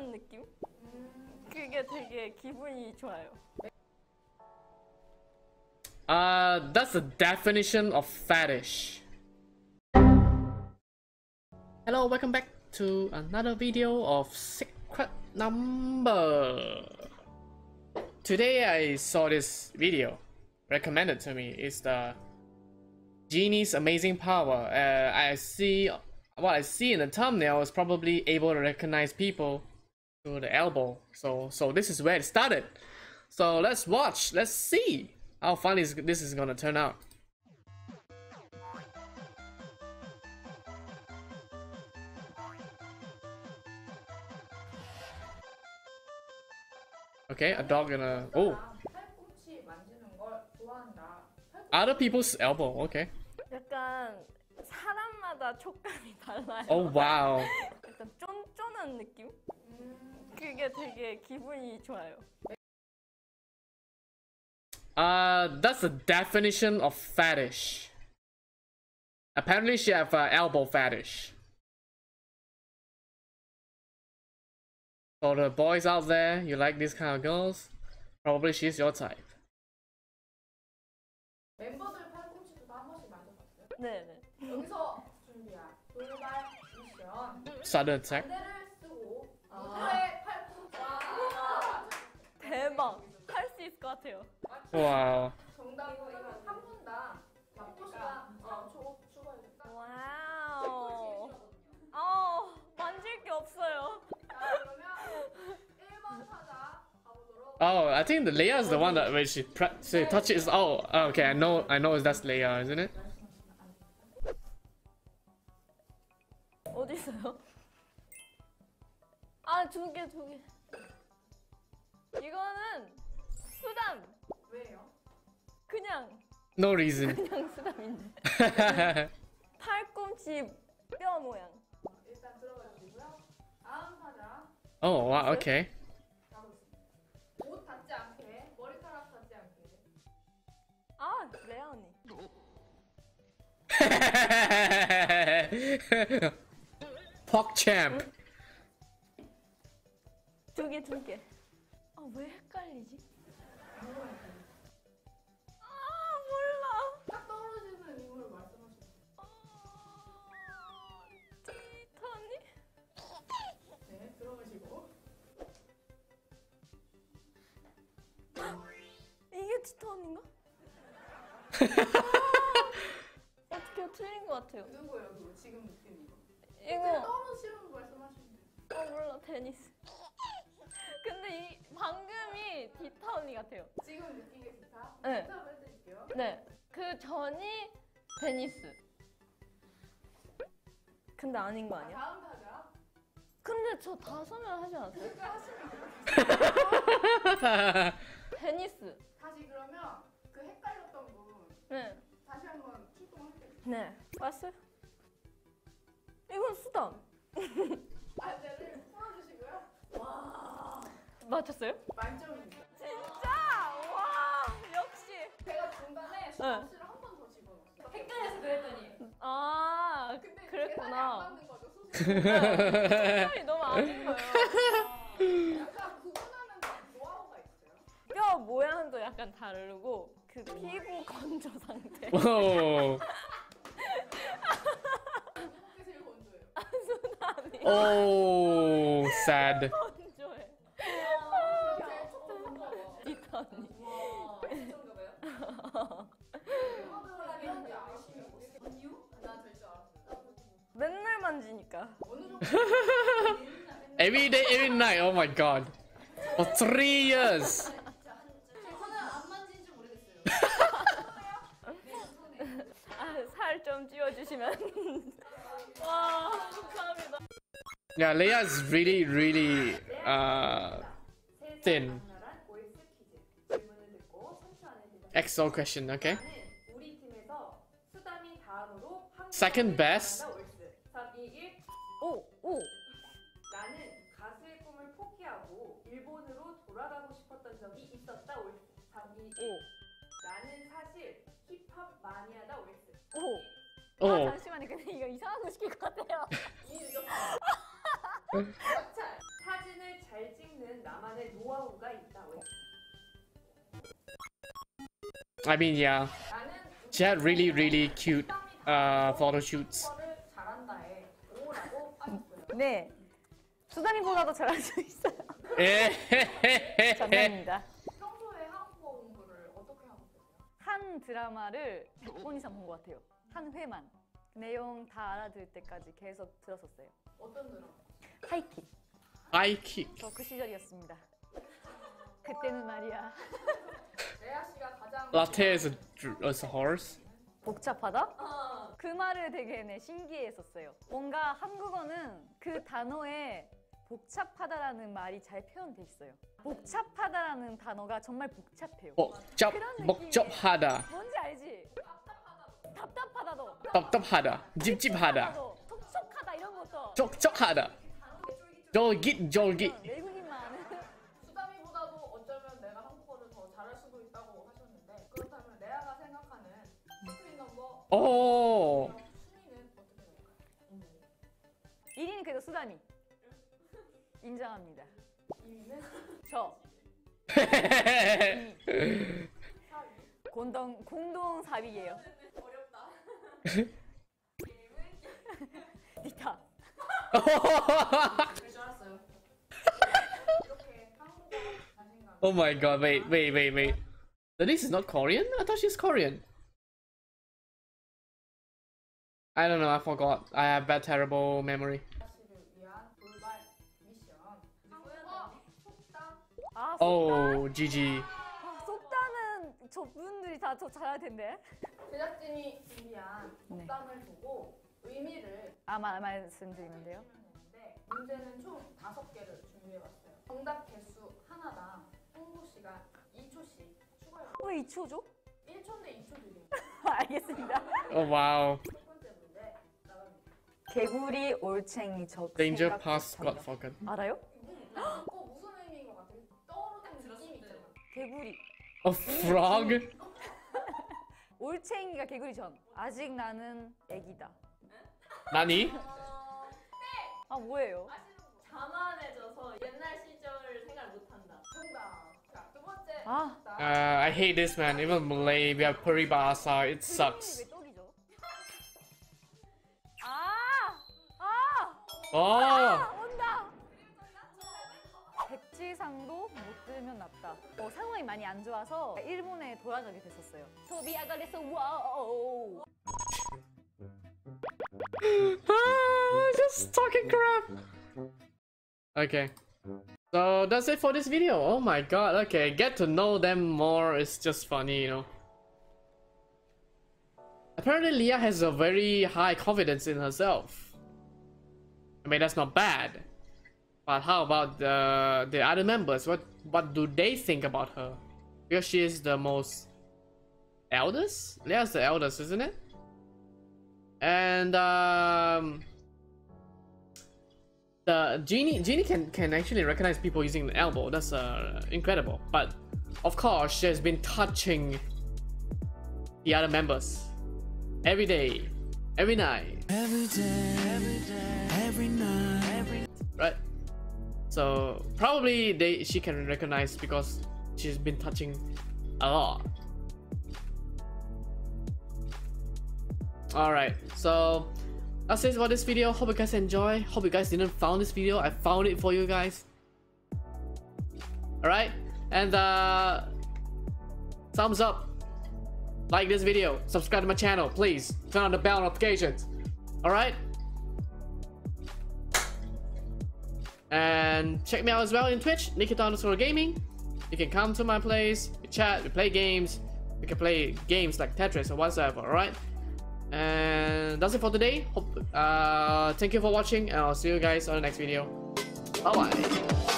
쪼는 느낌? 그게 되게 기분이 좋아요. Uh, that's the definition of fetish. Hello, welcome back to another video of Secret Number. Today I saw this video recommended to me. It's the Genie's Amazing Power. Uh, I see what I see in the thumbnail is probably able to recognize people to the elbow. So so this is where it started. So let's watch. Let's see how funny this is gonna turn out. Okay, a dog and a oh. Other people's elbow. Okay. 약간 사람마다 촉감이 달라요. Oh wow. 약간 쫀 쪼는 느낌? 그게 되게 기분이 좋아요. Uh, that's the definition of fetish. Apparently, she have uh, elbow fetish. For the boys out there, you like this kind of girls? Probably she's your type. 멤버들 팔꿈치도 다 한 번씩 만져봤어요. 네 Sudden attack. 반대를 쓰고 모두의 팔꿈치. 대박. 할 수 있을 것 같아요. Wow. 정답은 한 분당 잡고시간 어, 초 추가해줄까? 와우. 어, 만질 게 없어요. 자 그러면 1번 타자 가보도록. Oh, I think the Leia is the one that when she pre- she touches. Oh, okay. I know. I know. That's Leia, isn't it? 어디 있어요? 아, 두 개, 두 개. 이거는 수담. 왜요? 그냥, No reason. 그냥 수담인데. 팔꿈치 뼈 모양. 일단 들어가 주시고요. 다음 타자 oh wow. Okay. 가보겠습니다. 옷 닿지 않게 머리카락 닿지 않게. 아, 레아 언니. PogChamp. 두 개, 두 개. 아, 왜 헷갈리지? 아, 몰라. 딱 떨어지는 인물 말씀하시죠. 아, 티타니? 네 들어가시고. 이게 티타니인가? 어떻게 틀린 것 같아요. 누구예요 그거 지금 느낌 이거? 이거 떨어지는 말씀하시면 돼요. 어 몰라 테니스. 방금이 디타 언니 같아요. 지금 느끼게 기타. 네. 기타 해드릴게요. 네. 그 전이 테니스. 근데 아닌 거 아니야? 다음 타자. 근데 저 다섯면 하지 않았어요? 그러니까 하시면 돼요. 테니스. 다시 그러면 그 헷갈렸던 분 네. 다시 한번 출동할게요. 네. 왔어요? 이건 수담. 안대를 풀어주시고요. 와 맞췄어요? 만점입니다. 진짜? 와 역시. 제가 중간에 수업실을 한 번 더 집어넣었어요. 헷갈려서 그랬더니. 아 근데 계산이 안 그랬구나. 맞는 거죠 수술. 촉감이 너무 아닌 거예요. 약간 구분하는 노하우가 있어요. 뼈 모양도 약간 다르고 그 피부 건조 상태. 제일 건조해요. 수담이 Oh, sad. Oh my god. For three years. 저는 안 만진 지 오래됐어요. 아, 살 좀 찌워주시면. 와, 감사합니다. Yeah, Leia is really, really uh thin. OX 퀴즈 질문을 듣고 3초 안에 대답. XO question. Okay. 나는 우리 팀에서 수담이 다음으로 한 Second best. 3, 2, 오. 나는 사실 힙합 마니아다 OX. 오. 어. 아, 잠시만요. 근데 이거 이상한 거 시킬 것 같아요. 경찰. 사진을 잘 찍는 나만의 노하우가 있다 OX. I mean, yeah. She had really, really cute uh, photo shoots. 네. 수다님보다도 잘할 수 있어요. 예. 장난입니다. 한 드라마를 100번 이상 본 것 같아요. 한 회만. 내용 다 알아들 때까지 계속 들었었어요. 어떤 드라마? 하이킥. Kick. 저그 시절이었습니다. 그때는 말이야. 레아 씨가 가장 Latte is a, is a horse. 복잡하다? 그 말을 되게 네, 신기했었어요. 뭔가 한국어는 그 단어에 복잡하다라는 말이 잘 표현돼 있어요. 복잡하다라는 단어가 정말 복잡해요. 복잡, 복잡하다. 뭔지 알지? 답답하다도. 답답하다. 찝찝하다. 답답하다도, 촉촉하다 이런 것도. 촉촉하다. 졸깃, 졸깃. 외국인만 아는. 수담이보다도 어쩌면 내가 한국어를 더 잘할 수도 있다고 하셨는데 그렇다면 레아가 생각하는 스크린 넘버. 순위는 어떻게 될까요? 1위는 그래도 수다미. 인정합니다. 2위는 저. 공동 공동 4위예요. 어렵다. 니타. 그럴 줄 알았어요. 이렇게 한국어 자신감 oh my god, wait, wait, wait, wait. This is not Korean? I thought she's Korean. I don't know, I forgot. I have bad, terrible memory. 아, Oh, GG. 아, 속다는 저분들이 다 저 잘할 텐데. 제작진이 준비한 네. 속담을 보고 의미를 아, 말, 말씀드리는데요. 설명하면 되는데 문제는 총 다섯 개를 준비해봤어요. 정답 개수 하나당 홍보 시간 2초씩 추가해요. 왜 2초죠? 1초인데 2초 드립니다. 알겠습니다. Oh wow. 첫 번째 문제 나갑니다. 개구리, 올챙이, 적. Danger 생각, past got forgotten. 알아요? 개구리. A frog? 올챙이가 개구리 전. 아직 나는 애기다. Nani? 아, 뭐예요? 자만해져서 옛날 시절을 생각 못한다. 정답. 자, 두 번째 아. Uh, I hate this man. Even Malay, we have Peribahasa. It sucks. 왜 떡이죠? 아! 아! Oh! 백지 상도 못 들면 낫다. 어, 상황이 많이 안 좋아서 일본에 돌아가게 됐었어요. 토비 아가레서 와우! Ah, just talking crap. Okay. So that's it for this video. Oh my god. Okay, get to know them more is just funny, you know. Apparently, Leah has a very high confidence in herself. I mean, that's not bad. But how about the the other members? What what do they think about her? Because she is the most eldest. Leah's the eldest, isn't it? and um the genie genie can can actually recognize people using the elbow that's uh incredible but of course she has been touching the other members every day every night Every day, every day, every night, every right so probably they she can recognize because she's been touching a lot. All right so that's it for this video. Hope you guys enjoy. Hope you guys didn't found this video. I found it for you guys. All right and uh thumbs up. Like this video. Subscribe to my channel please. Turn on the bell notifications. All and check me out as well in Twitch, Nikita underscore gaming. You can come to my place, we chat, we play games. We can play games like Tetris or whatsoever, alright? And that's it for today. Hope uh thank you for watching and I'll see you guys on the next video. Bye bye.